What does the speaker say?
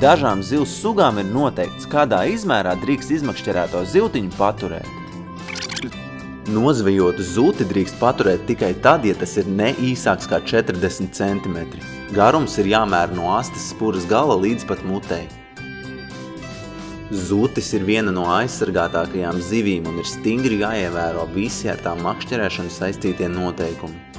Dažām zivs sugām ir noteikts, kādā izmērā drīkst izmakšķerēto zivtiņu paturēt. Nozvejotu zuti drīkst paturēt tikai tad, ja tas ir ne īsāks kā 40 cm. Garums ir jāmēra no astes spuras gala līdz pat mutei. Zutis ir viena no aizsargātākajām zivīm un ir stingri jāievēro visi ar tām makšķerēšanu saistītie noteikumi.